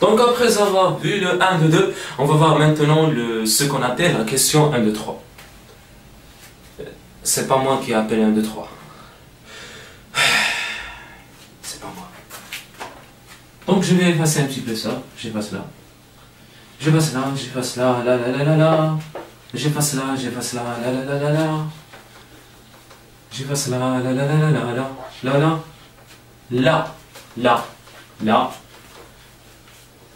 Donc après avoir vu le 1, 2, 2, on va voir maintenant le, ce qu'on appelle la question 1, 2, 3. C'est pas moi qui appelle 1, 2, 3. C'est pas moi. Donc je vais effacer un petit peu ça. J'efface là. J'efface là, j'efface là, là, là, là, là, là. J'efface là, j'efface là, là, là, là, là, là. J'efface là, là, là, là, là, là, là, là, là. Là, là,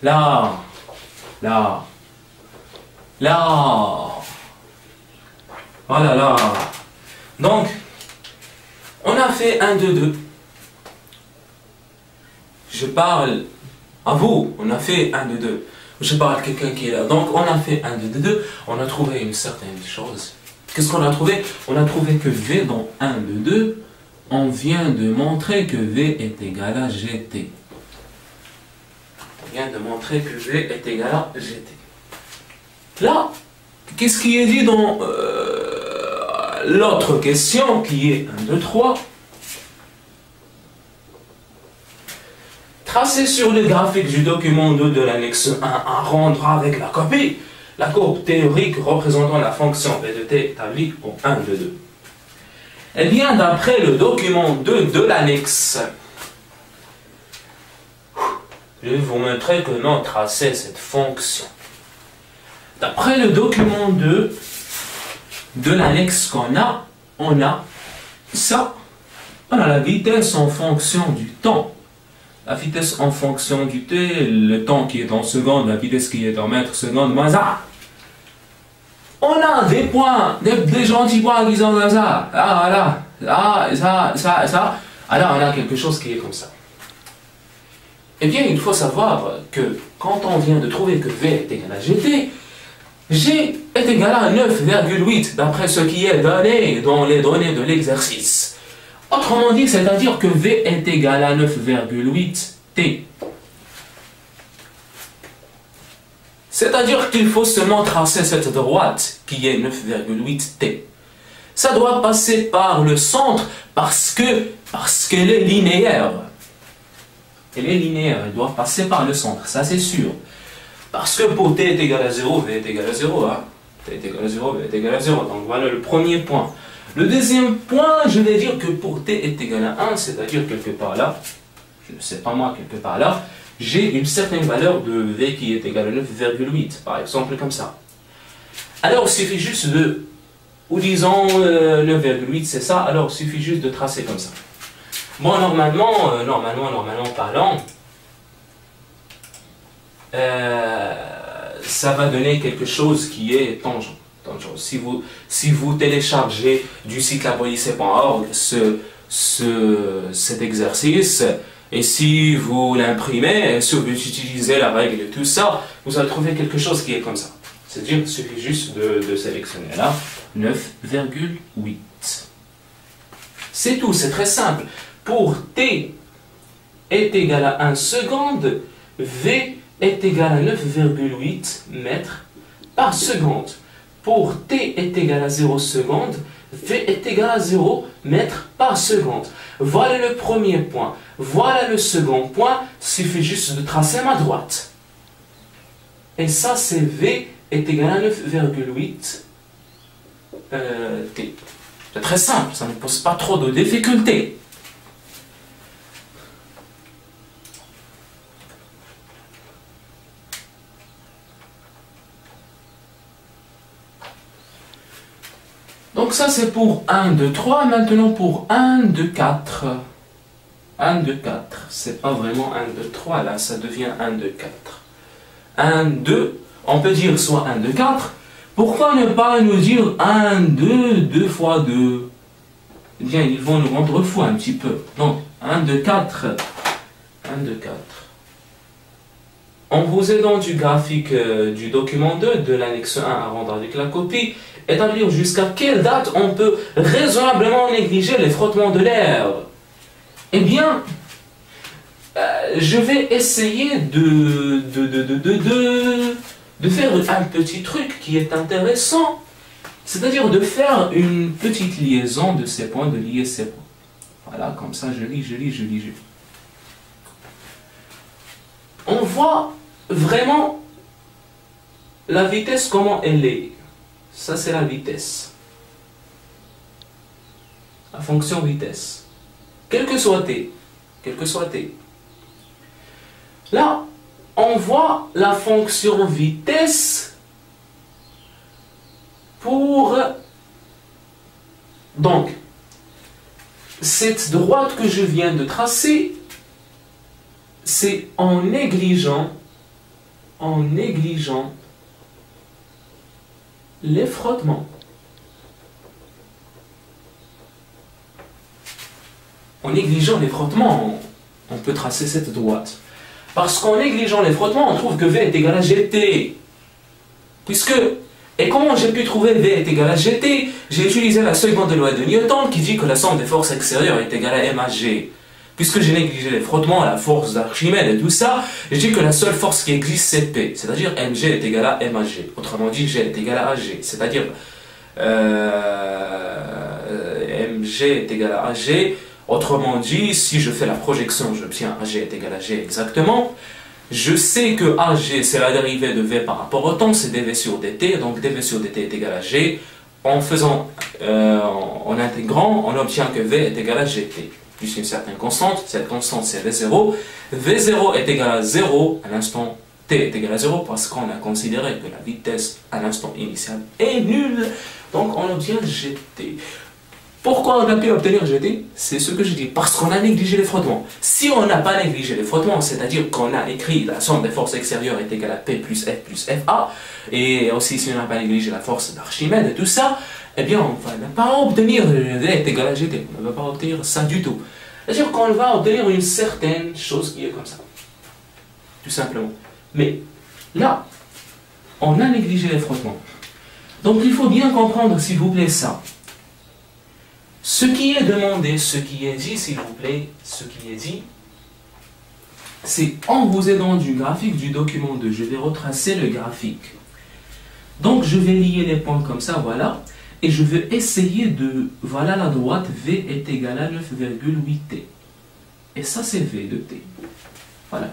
là. Là, là. Voilà, là. Donc, on a fait 1, 2, 2. Je parle à vous, on a fait 1, 2, 2. Je parle à quelqu'un qui est là. Donc, on a fait 1, 2, 2, 2. On a trouvé une certaine chose. Qu'est-ce qu'on a trouvé? On a trouvé que V dans 1, 2, 2, on vient de montrer que V est égal à GT. Vient de montrer que V est égal à GT. Là, qu'est-ce qui est dit dans euh, l'autre question qui est 1, 2, 3 Tracé sur le graphique du document 2 de l'annexe 1 à rendre avec la copie, la courbe théorique représentant la fonction v de t établie au 1, 2, 2. Eh bien, d'après le document 2 de l'annexe, je vais vous montrer comment tracer cette fonction. D'après le document 2 de l'annexe qu'on a, on a ça. On a la vitesse en fonction du temps. La vitesse en fonction du t, le temps qui est en seconde, la vitesse qui est en mètres seconde, moins ça. On a des points, des, gentils points qui sont comme ça. Ah, voilà. Ah, ça, ça, ça. Alors, on a quelque chose qui est comme ça. Eh bien, il faut savoir que quand on vient de trouver que V est égal à GT, G est égal à 9,8 d'après ce qui est donné dans les données de l'exercice. Autrement dit, c'est-à-dire que V est égal à 9,8 T. C'est-à-dire qu'il faut seulement tracer cette droite qui est 9,8 T. Ça doit passer par le centre parce que parce qu'elle est linéaire. Elle est linéaire, elle doit passer par le centre, ça c'est sûr. Parce que pour t est égal à 0, v est égal à 0. Hein? t est égal à 0, v est égal à 0. Donc voilà le premier point. Le deuxième point, je vais dire que pour t est égal à 1, c'est-à-dire quelque part là, je ne sais pas moi, quelque part là, j'ai une certaine valeur de v qui est égale à 9,8, par exemple comme ça. Alors il suffit juste de, ou disons 9,8 euh, c'est ça, alors il suffit juste de tracer comme ça. Bon, normalement, euh, normalement, normalement parlant, euh, ça va donner quelque chose qui est tangent. Si vous, si vous téléchargez du site lapolice.org ce, ce, cet exercice, et si vous l'imprimez, si vous utilisez la règle et tout ça, vous allez trouver quelque chose qui est comme ça. C'est-à-dire qu'il suffit juste de, de sélectionner là 9,8. C'est tout, c'est très simple. Pour t est égal à 1 seconde, v est égal à 9,8 mètres par seconde pour t est égal à 0 seconde, v est égal à 0 mètres par seconde. Voilà le premier point. Voilà le second point. Il suffit juste de tracer ma droite. Et ça, c'est v est égal à 9,8 euh, t. C'est très simple, ça ne pose pas trop de difficultés. Ça c'est pour 1, 2, 3. Maintenant pour 1, 2, 4. 1, 2, 4. C'est pas vraiment 1, 2, 3 là, ça devient 1, 2, 4. 1, 2, on peut dire soit 1, 2, 4. Pourquoi ne pas nous dire 1, 2, 2 fois 2 Eh bien, ils vont nous rendre fou un petit peu. Donc, 1, 2, 4. 1, 2, 4. En vous aidant du graphique euh, du document 2 de l'annexe 1 à rendre avec la copie, établir jusqu'à quelle date on peut raisonnablement négliger les frottements de l'air? Eh bien, euh, je vais essayer de de, de, de, de, faire un petit truc qui est intéressant, c'est-à-dire de faire une petite liaison de ces points, de lier ces points. Voilà, comme ça, je lis, je lis, je lis, je lis. On voit vraiment, la vitesse, comment elle est Ça, c'est la vitesse. La fonction vitesse. Quel que soit t, quel que soit t. Là, on voit la fonction vitesse pour... Donc, cette droite que je viens de tracer, c'est en négligeant, en négligeant les frottements. En négligeant les frottements, on peut tracer cette droite. Parce qu'en négligeant les frottements, on trouve que V est égal à GT. Puisque, et comment j'ai pu trouver V est égal à GT? J'ai utilisé la seconde loi de Newton qui dit que la somme des forces extérieures est égale à M à G. Puisque j'ai négligé les frottements, la force d'Archimède et tout ça, j'ai que la seule force qui existe c'est P, c'est-à-dire Mg est égal à MAG. Autrement dit, G est égal à AG, c'est-à-dire euh, Mg est égal à AG. Autrement dit, si je fais la projection, j'obtiens AG est égal à G exactement. Je sais que AG c'est la dérivée de V par rapport au temps, c'est dV sur dt, donc dV sur dt est égal à G. En faisant, euh, en intégrant, on obtient que V est égal à GT plus une certaine constante, cette constante c'est V0. V0 est égal à 0 à l'instant t est égal à 0 parce qu'on a considéré que la vitesse à l'instant initial est nulle. Donc on obtient GT. Pourquoi on a pu obtenir GT C'est ce que je dis, parce qu'on a négligé les frottements. Si on n'a pas négligé les frottements, c'est-à-dire qu'on a écrit la somme des forces extérieures est égale à P plus F plus FA, et aussi si on n'a pas négligé la force d'Archimède et tout ça, eh bien, on va pas obtenir V est égal à GT. On ne va pas obtenir ça du tout. C'est-à-dire qu'on va obtenir une certaine chose qui est comme ça. Tout simplement. Mais là, on a négligé les frottements. Donc il faut bien comprendre, s'il vous plaît, ça. Ce qui est demandé, ce qui est dit, s'il vous plaît, ce qui est dit, c'est en vous aidant du graphique du document 2, je vais retracer le graphique. Donc je vais lier les points comme ça, voilà et je vais essayer de... Voilà la droite, V est égal à 9,8T. Et ça, c'est V de T. Voilà.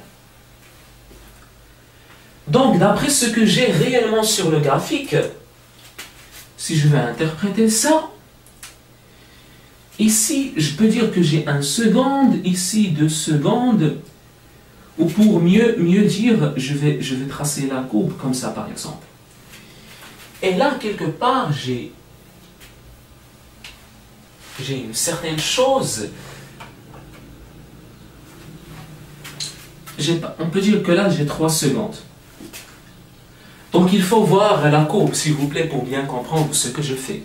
Donc, d'après ce que j'ai réellement sur le graphique, si je vais interpréter ça, ici, je peux dire que j'ai un seconde, ici deux secondes, ou pour mieux, mieux dire, je vais, je vais tracer la courbe comme ça, par exemple. Et là, quelque part, j'ai j'ai une certaine chose. On peut dire que là, j'ai 3 secondes. Donc il faut voir la courbe, s'il vous plaît, pour bien comprendre ce que je fais.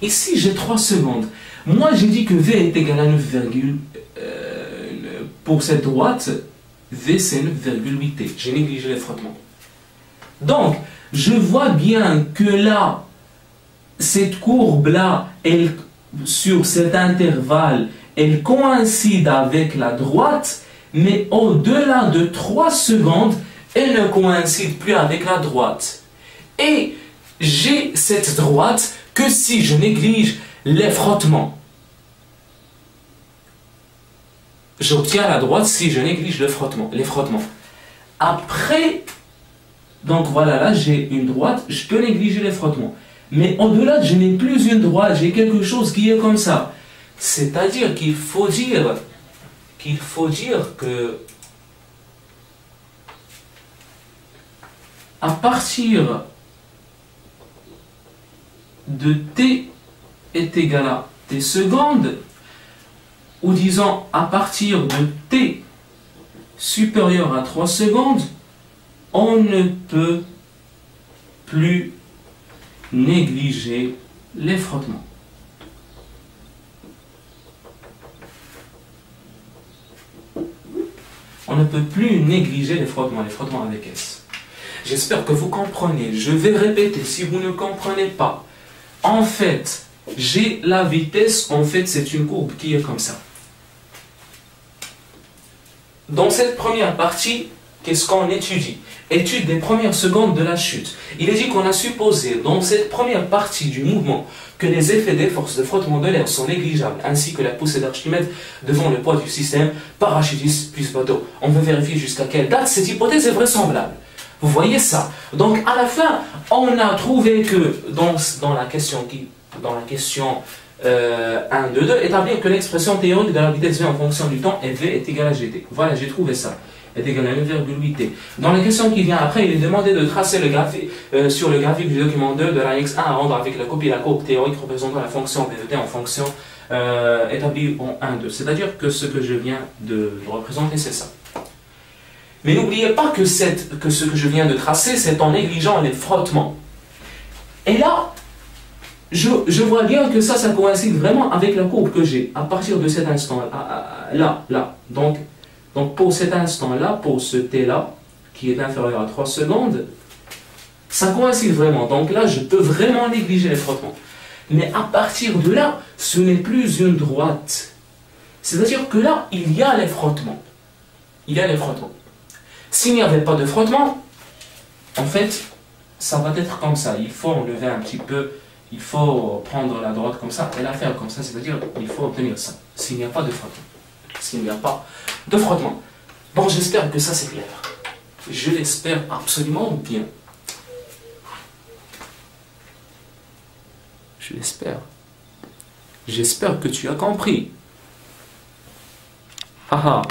Ici, j'ai 3 secondes. Moi, j'ai dit que V est égal à 9, euh, pour cette droite, V c'est 9,8T. J'ai négligé les frottements. Donc, je vois bien que là, cette courbe-là, sur cet intervalle, elle coïncide avec la droite, mais au-delà de 3 secondes, elle ne coïncide plus avec la droite. Et j'ai cette droite que si je néglige les frottements. J'obtiens la droite si je néglige le les frottements. Après, donc voilà, là j'ai une droite, je peux négliger les frottements. Mais au-delà, je n'ai plus une droite, j'ai quelque chose qui est comme ça. C'est-à-dire qu'il faut dire qu'il faut dire que à partir de t est égal à t secondes, ou disons à partir de t supérieur à 3 secondes, on ne peut plus négliger les frottements. On ne peut plus négliger les frottements, les frottements avec S. J'espère que vous comprenez. Je vais répéter si vous ne comprenez pas. En fait, j'ai la vitesse, en fait, c'est une courbe qui est comme ça. Dans cette première partie, qu'est-ce qu'on étudie? Étude des premières secondes de la chute. Il est dit qu'on a supposé dans cette première partie du mouvement que les effets des forces de frottement de l'air sont négligeables, ainsi que la poussée d'Archimède devant le poids du système parachutiste plus bateau. On veut vérifier jusqu'à quelle date cette hypothèse est vraisemblable. Vous voyez ça Donc à la fin, on a trouvé que dans, dans la question, qui, dans la question euh, 1, 2, 2, établir que l'expression théorique de la vitesse V en fonction du temps est V est égal à GT. Voilà, j'ai trouvé ça est égal à 1,8t. Dans la question qui vient après, il est demandé de tracer le graphique, euh, sur le graphique du document 2 de la X1 à rendre avec la copie la courbe théorique représentant la fonction t en fonction euh, établie en 1, 2. C'est-à-dire que ce que je viens de, représenter, c'est ça. Mais n'oubliez pas que, ce que je viens de tracer, c'est en négligeant les frottements. Et là, je, vois bien que ça, ça coïncide vraiment avec la courbe que j'ai à partir de cet instant, là, là. Donc, donc pour cet instant-là, pour ce t-là, qui est inférieur à 3 secondes, ça coïncide vraiment. Donc là, je peux vraiment négliger les frottements. Mais à partir de là, ce n'est plus une droite. C'est-à-dire que là, il y a les frottements. Il y a les frottements. S'il n'y avait pas de frottement, en fait, ça va être comme ça. Il faut enlever un petit peu, il faut prendre la droite comme ça et la faire comme ça. C'est-à-dire il faut obtenir ça. S'il n'y a pas de frottement. S'il n'y a pas de frottement. Bon, j'espère que ça c'est clair. Je l'espère absolument bien. Je l'espère. J'espère que tu as compris. Haha.